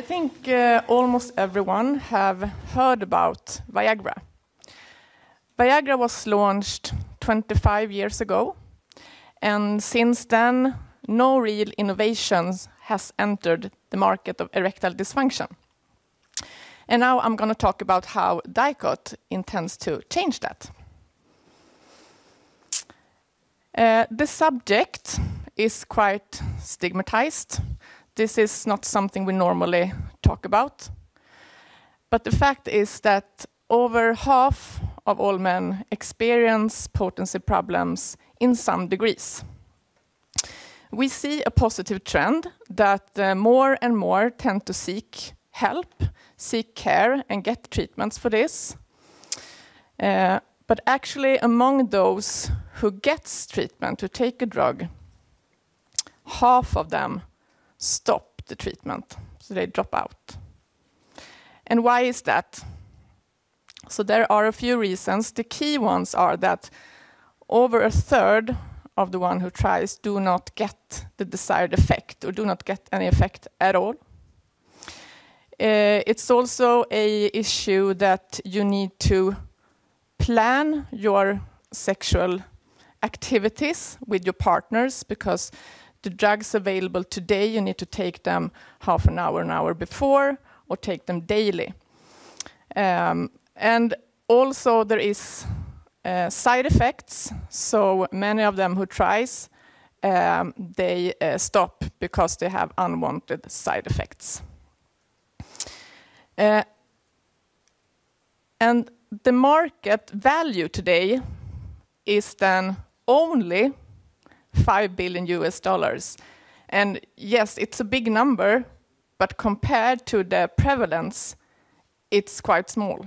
I think uh, almost everyone have heard about Viagra. Viagra was launched 25 years ago, and since then, no real innovations has entered the market of erectile dysfunction. And now I'm going to talk about how Dicot intends to change that. Uh, the subject is quite stigmatized. This is not something we normally talk about. But the fact is that over half of all men experience potency problems in some degrees. We see a positive trend that uh, more and more tend to seek help, seek care, and get treatments for this. Uh, but actually, among those who gets treatment, who take a drug, half of them stop the treatment, so they drop out. And why is that? So there are a few reasons. The key ones are that over a third of the one who tries do not get the desired effect or do not get any effect at all. Uh, it's also a issue that you need to plan your sexual activities with your partners because the drugs available today, you need to take them half an hour, an hour before, or take them daily. Um, and also there is uh, side effects. So many of them who tries, um, they uh, stop because they have unwanted side effects. Uh, and the market value today is then only 5 billion US dollars. And yes, it's a big number, but compared to the prevalence, it's quite small.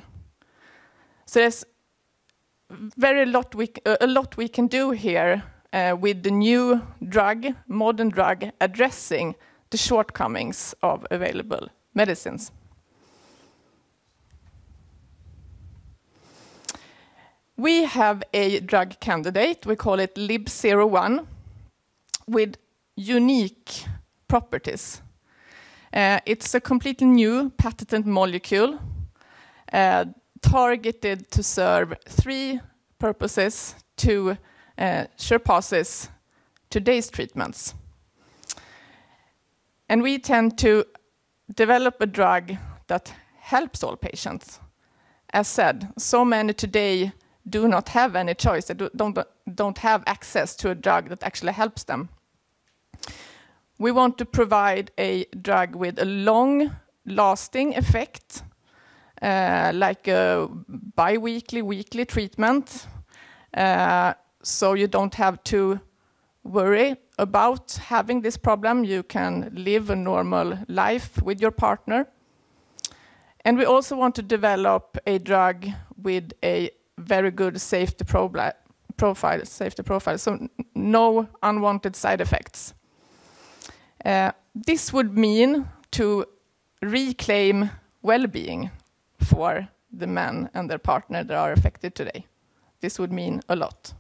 So there's very lot we, a lot we can do here uh, with the new drug, modern drug, addressing the shortcomings of available medicines. We have a drug candidate, we call it LIB01, with unique properties. Uh, it's a completely new patented molecule uh, targeted to serve three purposes to uh, surpasses today's treatments. And we tend to develop a drug that helps all patients. As said, so many today do not have any choice, they do, don't, don't have access to a drug that actually helps them. We want to provide a drug with a long-lasting effect, uh, like a bi-weekly, weekly treatment, uh, so you don't have to worry about having this problem. You can live a normal life with your partner. And we also want to develop a drug with a very good safety profile, safety profile, so no unwanted side effects. Uh, this would mean to reclaim well-being for the men and their partner that are affected today. This would mean a lot.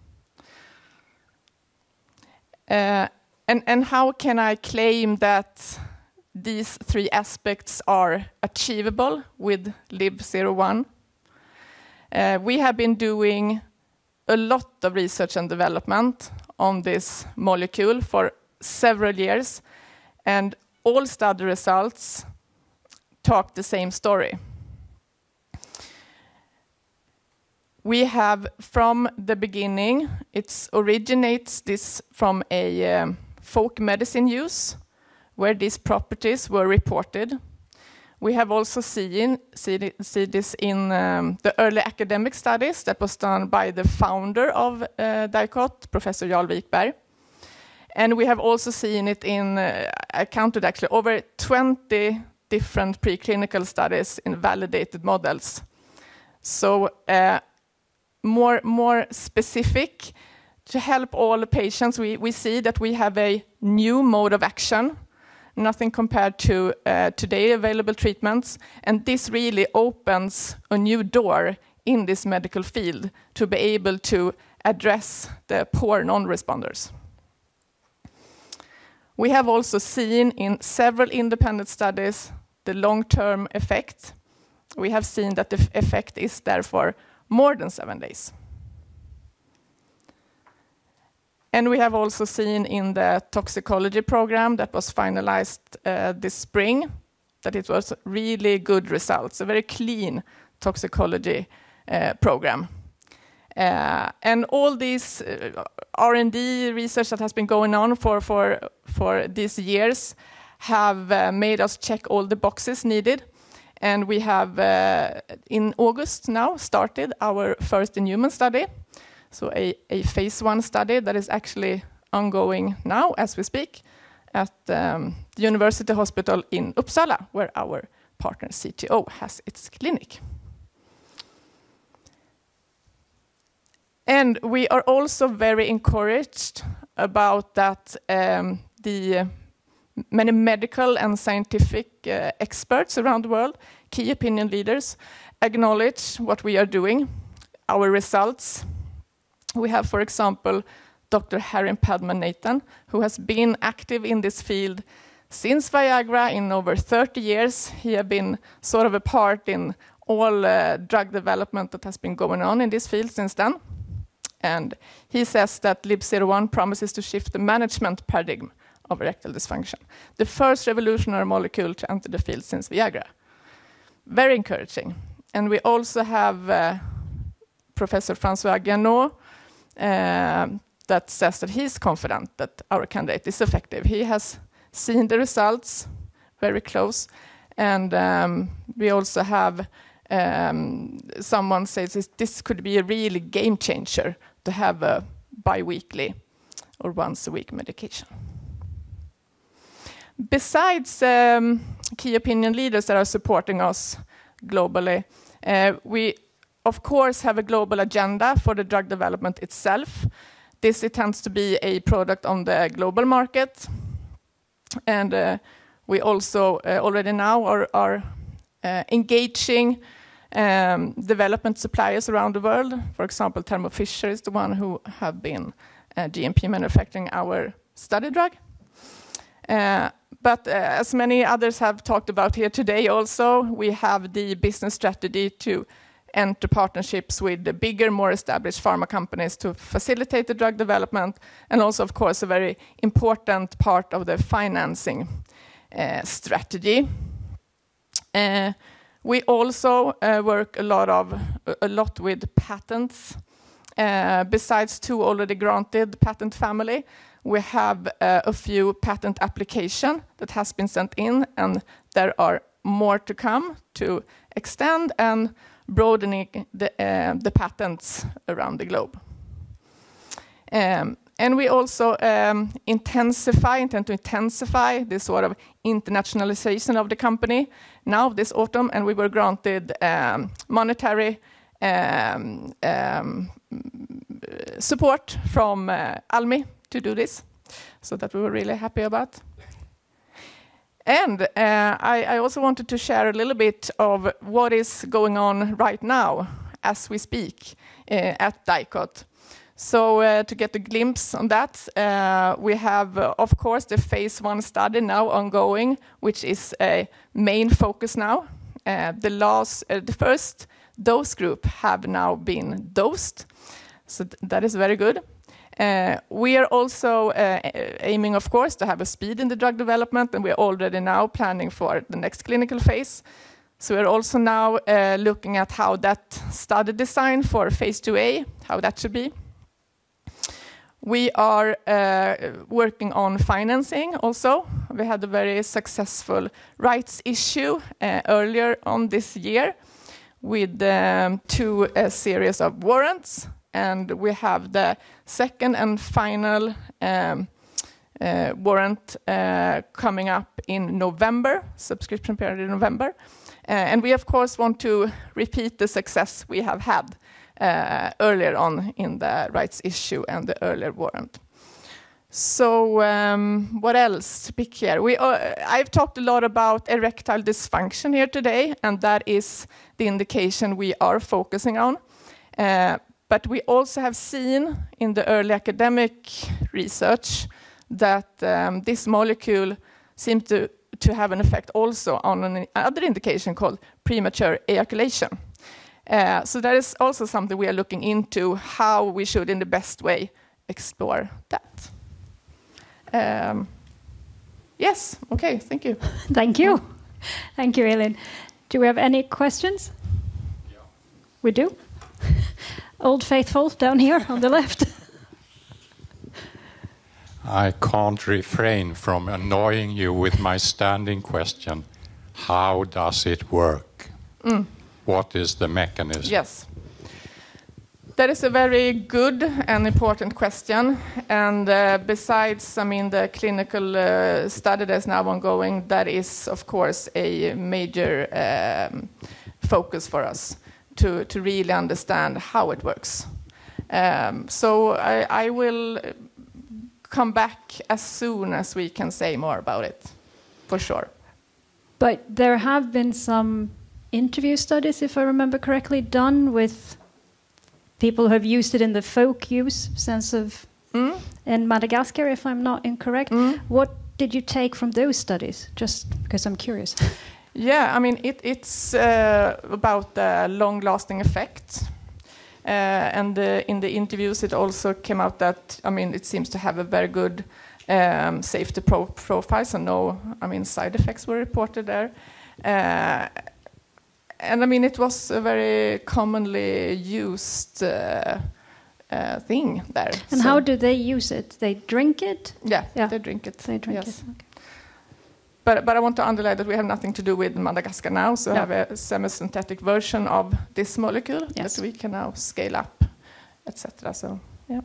And, and how can I claim that these three aspects are achievable with LIB01? Uh, we have been doing a lot of research and development on this molecule for several years, and all study results talk the same story. We have, from the beginning, it originates this from a um, folk medicine use, where these properties were reported. We have also seen, see, see this in um, the early academic studies that was done by the founder of uh, Dicot, Professor Jarl Wikberg. And we have also seen it in, uh, I counted actually, over 20 different preclinical studies in validated models. So uh, more, more specific, to help all patients, we, we see that we have a new mode of action nothing compared to uh, today available treatments. And this really opens a new door in this medical field to be able to address the poor non-responders. We have also seen in several independent studies the long-term effect, we have seen that the effect is therefore more than seven days. And we have also seen in the toxicology program that was finalized uh, this spring that it was really good results, a very clean toxicology uh, program. Uh, and all this uh, R&D research that has been going on for, for, for these years have uh, made us check all the boxes needed. And we have, uh, in August now, started our first in-human study. So a, a phase one study that is actually ongoing now as we speak at um, the University Hospital in Uppsala, where our partner CTC has its clinic. And we are also very encouraged about that um, the many medical and scientific uh, experts around the world, key opinion leaders, acknowledge what we are doing, our results. We have, for example, Dr. Harin Padma-Nathan, who has been active in this field since Viagra in over 30 years. He has been sort of a part in all uh, drug development that has been going on in this field since then. And he says that LIB01 promises to shift the management paradigm of erectile dysfunction. The first revolutionary molecule to enter the field since Viagra. Very encouraging. And we also have uh, Professor Francois Giuliano uh, that says that he's confident that our candidate is effective. He has seen the results very close. And um, we also have um, someone says this, this could be a really game changer to have a biweekly or once a week medication. Besides um, key opinion leaders that are supporting us globally, uh, we of course have a global agenda for the drug development itself. This it tends to be a product on the global market, and uh, we also uh, already now are, are uh, engaging um, development suppliers around the world. For example, Thermo Fisher is the one who have been uh, GMP manufacturing our study drug. Uh, but uh, as many others have talked about here today also, we have the business strategy to enter partnerships with the bigger, more established pharma companies to facilitate the drug development, and also, of course, a very important part of the financing uh, strategy. Uh, we also uh, work a lot of a lot with patents. Besides two already granted patent family, we have a few patent application that has been sent in, and there are more to come to extend and broadening the, uh, the patents around the globe. Um, and we also um, intensify, intend to intensify this sort of internationalization of the company now this autumn, and we were granted um, monetary support from uh, Almi to do this, so that we were really happy about. And uh, I, I, also wanted to share a little bit of what is going on right now as we speak uh, at Dicot. So uh, to get a glimpse on that, uh, we have, of course, the phase one study now ongoing, which is a main focus now. Uh, the last, uh, the first dose group have now been dosed, so th that is very good. Uh, we are also aiming, of course, to have a speed in the drug development, and we are already now planning for the next clinical phase. So we're also now looking at how that study design for phase 2A, how that should be. We are uh, working on financing also. We had a very successful rights issue uh, earlier on this year with um, two uh, series of warrants, and we have the second and final um, uh, warrant uh, coming up in November, subscription period in November. Uh, and we, of course, want to repeat the success we have had uh, earlier on in the rights issue and the earlier warrant. So um, what else to pick here? We, uh, I've talked a lot about erectile dysfunction here today, and that is the indication we are focusing on. Uh, but we also have seen in the early academic research that um, this molecule seems to to have an effect also on another indication called premature ejaculation. Uh, so that is also something we are looking into how we should, in the best way, explore that. Um, yes, okay, thank you. thank you. Thank you, Elin. Do we have any questions? Yeah. We do? Old faithful down here on the left. I can't refrain from annoying you with my standing question. How does it work? Mm. What is the mechanism? Yes. That is a very good and important question. And uh, besides, I mean, the clinical uh, study that's now ongoing, that is, of course, a major um, focus for us to, to really understand how it works. Um, so I, I will come back as soon as we can say more about it, for sure. But there have been some interview studies, if I remember correctly, done with people who have used it in the folk use sense of mm. in Madagascar, if I'm not incorrect. Mm. What did you take from those studies? Just because I'm curious. Yeah, I mean, it, it's uh, about the long-lasting effect uh, and in the interviews, it also came out that, I mean, it seems to have a very good um, safety pro profile, so no, I mean, side effects were reported there. Uh, and I mean, it was a very commonly used uh, uh, thing there. And so how do they use it? They drink it? Yeah, yeah. they drink it. They drink yes. it. Okay. But, but I want to underline that we have nothing to do with Madagascar now, so no. have a semi-synthetic version of this molecule yes. that we can now scale up, etc. So, yeah.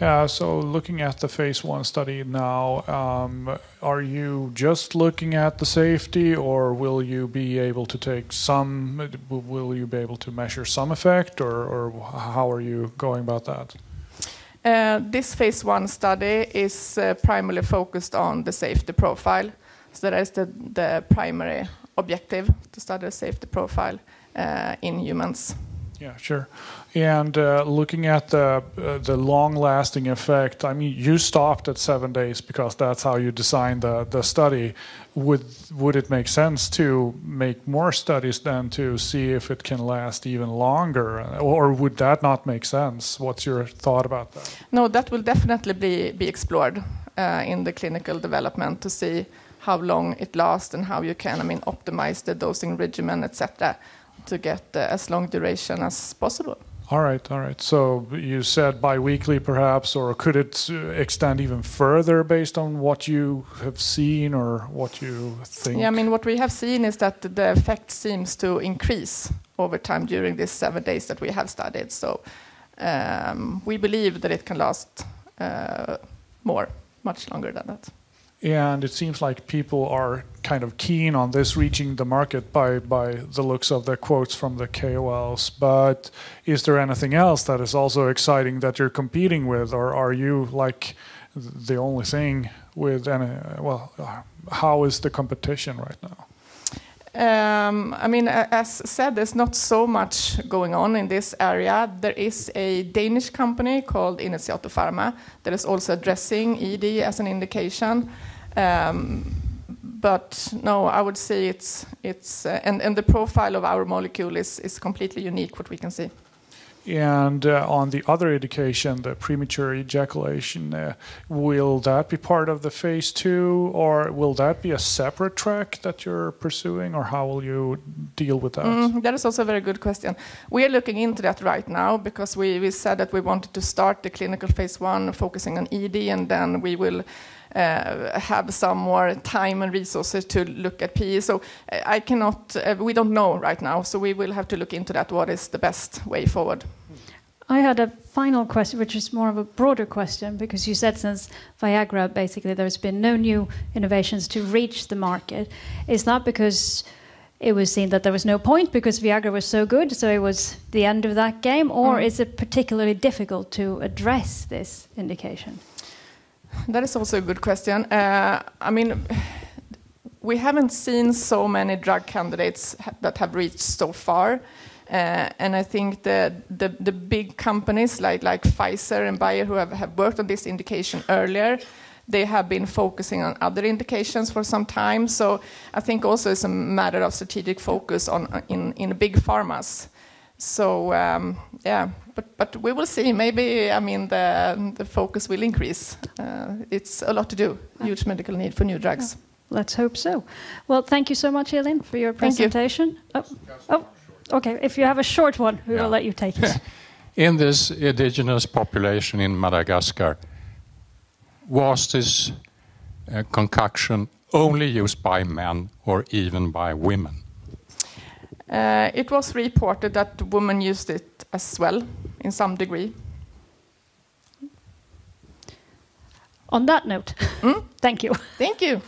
Yeah, so looking at the phase one study now, um, are you just looking at the safety, or will you be able to take some? Will you be able to measure some effect, or, or how are you going about that? Uh, this phase one study is uh, primarily focused on the safety profile. So that is the, the primary objective to study the safety profile uh, in humans. Yeah, sure. And uh, looking at the uh, the long-lasting effect, I mean, you stopped at seven days because that's how you designed the the study. Would would it make sense to make more studies then to see if it can last even longer, or would that not make sense? What's your thought about that? No, that will definitely be be explored uh, in the clinical development to see how long it lasts and how you can, I mean, optimize the dosing regimen, etc to get as long duration as possible. All right, all right. So you said biweekly, perhaps, or could it uh, extend even further based on what you have seen or what you think? Yeah, I mean, what we have seen is that the effect seems to increase over time during these seven days that we have studied. So um, we believe that it can last uh, more, much longer than that and it seems like people are kind of keen on this reaching the market by by the looks of the quotes from the KOLs. But is there anything else that is also exciting that you're competing with, or are you like the only thing with any? Well, how is the competition right now? Um, I mean, as said, there's not so much going on in this area. There is a Danish company called Initiator Pharma that is also addressing ED as an indication. Um, but no, I would say it's it's uh, and and the profile of our molecule is is completely unique. What we can see. And uh, on the other indication, the premature ejaculation, uh, will that be part of the phase two, or will that be a separate track that you're pursuing, or how will you deal with that? Mm, that is also a very good question. We are looking into that right now because we, we said that we wanted to start the clinical phase one focusing on ED, and then we will have some more time and resources to look at PE. So uh, I cannot, uh, we don't know right now, so we will have to look into that, what is the best way forward. I had a final question, which is more of a broader question, because you said since Viagra, basically, there's been no new innovations to reach the market. Is that because it was seen that there was no point because Viagra was so good, so it was the end of that game, or mm. is it particularly difficult to address this indication? That is also a good question. Uh, I mean, we haven't seen so many drug candidates that have reached so far. Uh, and I think the, the, the big companies like like Pfizer and Bayer who have, have worked on this indication earlier they have been focusing on other indications for some time. So I think also it's a matter of strategic focus on in in big pharmas. So um, yeah, but but we will see. Maybe I mean the the focus will increase. Uh, it's a lot to do. Huge medical need for new drugs. Let's hope so. Well, thank you so much, Elin, for your Thank you. presentation. Oh, oh, okay. If you have a short one, we Yeah. will let you take it. In this indigenous population in Madagascar, was this uh, concoction only used by men or even by women? Uh, it was reported that women used it as well in some degree. On that note, thank you. Thank you.